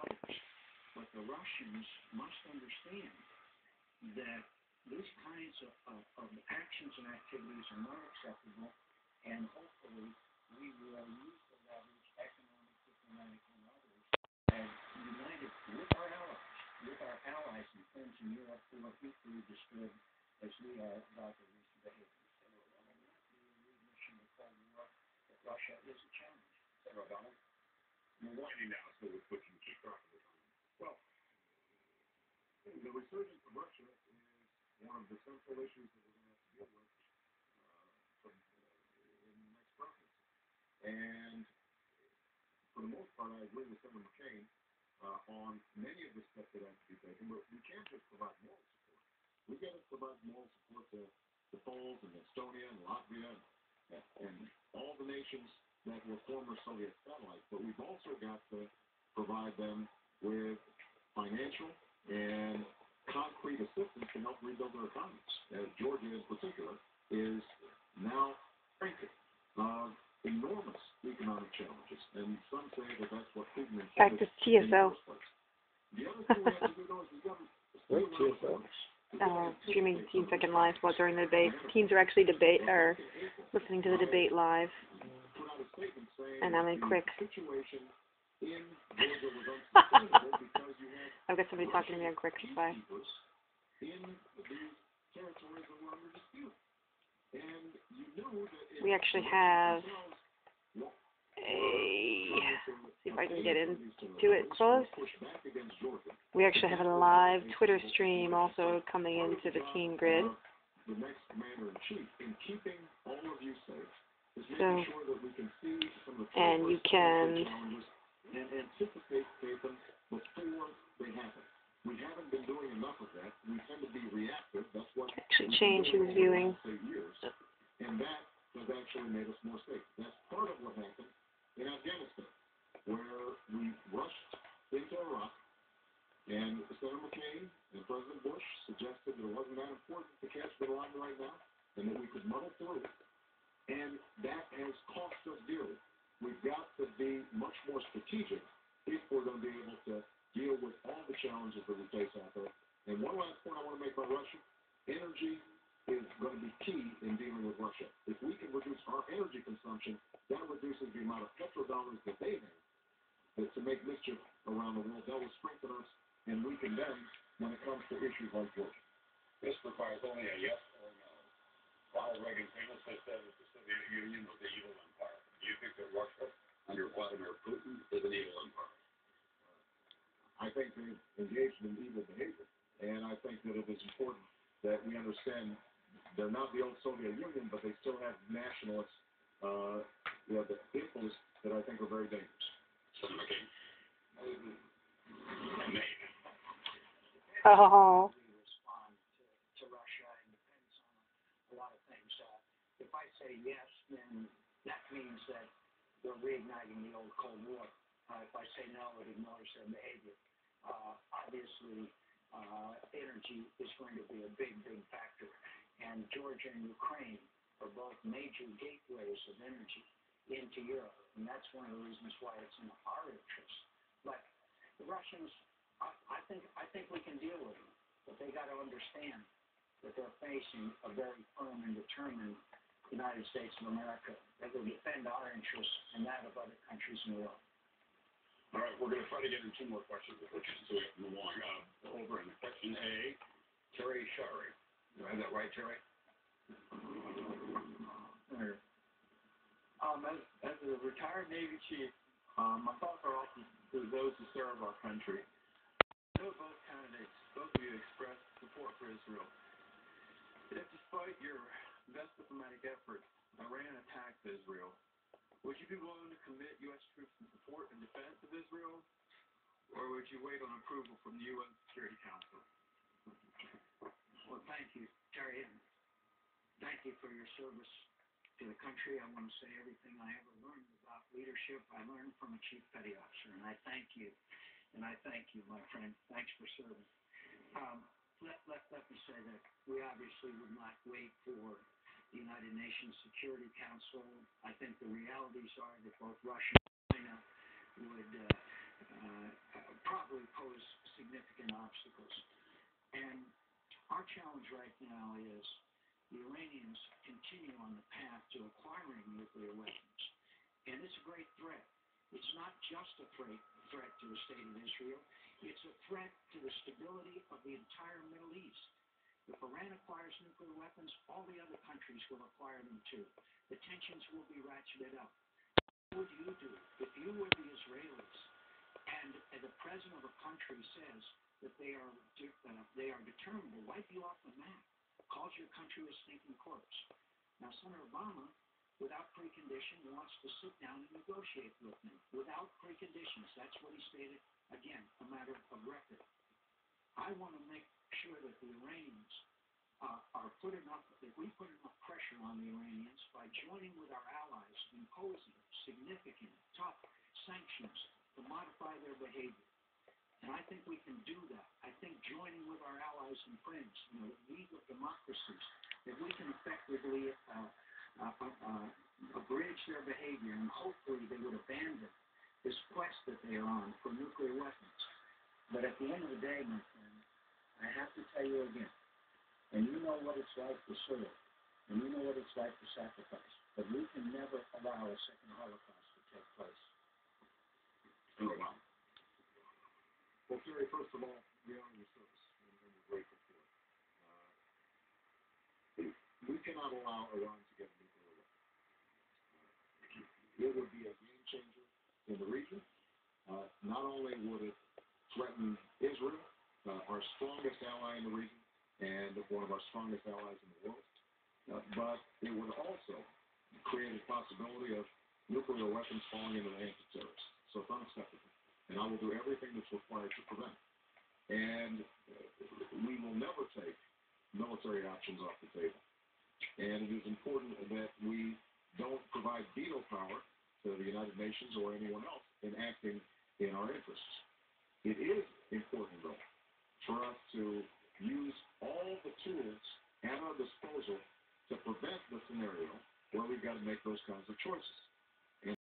others. But the Russians must understand that these kinds of, of, of actions and activities are not acceptable, and hopefully we will use the leverage, economic, diplomatic, and others, as united with our allies, with our allies and friends in Europe who are equally disturbed as we are about the recent behavior. Russia is a challenge. Senator O'Donnell? We're winding now, so we can keep track of the time. Well, the resurgence of Russia is one of the central issues that we're going to have to deal with uh, from, uh, in the next presidency. And for the most part, I agree with Senator McCain uh, on many of the steps that have to be taken, but we can't just provide moral support. We've got to provide moral support to the Poles and Estonia and Latvia and and all the nations that were former Soviet satellites, but we've also got to provide them with financial and concrete assistance to help rebuild their economies. As Georgia, in particular, is now facing uh, enormous economic challenges, and some say that that's what Putin Back to TSL. The other thing we have to do, though, is we've got to uh, streaming Teen Second Life while during the debate. Teams are actually debate or listening to the debate live. And I'm in Qik. I've got somebody talking to me on Qik. Bye. We actually have a see if I can get into it close. We actually have a live Twitter stream also coming into the teen grid. So, and you can change who's viewing. And that has actually made us more safe. That's part of what happened in Afghanistan, where we rushed into Iraq, and Senator McCain and President Bush suggested that it wasn't that important to catch Bin Laden right now, and that we could muddle through it. And that has cost us dearly. We've got to be much more strategic if we're going to be able to deal with all the challenges that we face out there. And one last point I want to make about Russia energy is going to be key in dealing with Russia. If we can reduce our energy consumption, that reduces the amount of petrodollars that they have that to make mischief around the world. That will strengthen us and weaken them when it comes to issues like Georgia. This requires only a yes or no. Ronald Reagan famously said that the Soviet Union was an evil empire. Do you think that Russia under Vladimir Putin is an evil empire? I think they've engaged in evil behavior, and I think that it is important that we understand they're not the old Soviet Union, but they still have nationalist, uh, you know, the influence that I think are very dangerous. Senator McCain? Oh. to, to Russia depends on a lot of things. Uh, if I say yes, then that means that they're reigniting the old Cold War. Uh, if I say no, it ignores their behavior. Uh, obviously, uh, energy is going to be a big, big factor and Georgia and Ukraine are both major gateways of energy into Europe, and that's one of the reasons why it's in our interest. But the Russians, I, I think, I think we can deal with them, but they got to understand that they're facing a very firm and determined United States of America that will defend our interests and that of other countries in the world. All right, we're going to try to get in two more questions so we have move on. Uh, over in question A, Terry Shirey. Do I have that right, Terry? Um, as, as a retired Navy chief, um, my thoughts are also to those who serve our country. I know both candidates, both of you expressed support for Israel. If despite your best diplomatic efforts, Iran attacks Israel, would you be willing to commit U.S. troops in support and defense of Israel, or would you wait on approval from the U.N. Security Council? Well, thank you, Terry, and thank you for your service to the country. I want to say everything I ever learned about leadership, I learned from a chief petty officer, and I thank you. And I thank you, my friend. Thanks for serving. Um, let, let, let me say that we obviously would not wait for the United Nations Security Council. I think the realities are that both Russia and China would uh, uh, probably pose significant obstacles. And our challenge right now is the Iranians continue on the path to acquiring nuclear weapons. And it's a great threat. It's not just a threat, threat to the state of Israel, it's a threat to the stability of the entire Middle East. If Iran acquires nuclear weapons, all the other countries will acquire them too. The tensions will be ratcheted up. What would you do if you were the Israelis and the president of a country says that they are uh, they are determined to wipe you off the map, calls your country a stinking corpse? Now, Senator Obama, without precondition, wants to sit down and negotiate with me without preconditions. That's what he stated. Again, a matter of record. I want to make sure that the Iranians uh, are put enough, if we put enough pressure on the Iranians by joining with our allies, imposing significant, tough sanctions to modify their behavior. And I think we can do that. I think joining with our allies and friends, you know, the League of Democracies, that we can effectively uh, uh, uh, abridge their behavior and hopefully they would abandon this quest that they are on for nuclear weapons. But at the end of the day, my friend, I have to tell you again, and you know what it's like to serve, and you know what it's like to sacrifice, but we can never allow a second Holocaust to take place. Senator Obama. Well, Kerry, first of all, we honor your service, and, and we're grateful for it. Uh, we cannot allow Iran to get a nuclear weapon. Uh, it would be a game changer in the region. Uh, not only would it threaten Israel, uh, our strongest ally in the region, and one of our strongest allies in the world, uh, but it would also create a possibility of nuclear weapons falling into the hands of terrorists. So it's unacceptable. And I will do everything that's required to prevent it. And we will never take military options off the table. And it is important that we don't provide veto power to the United Nations or anyone else in acting in our interests. It is important, though, for us to use all the tools at our disposal to prevent the scenario where we've got to make those kinds of choices.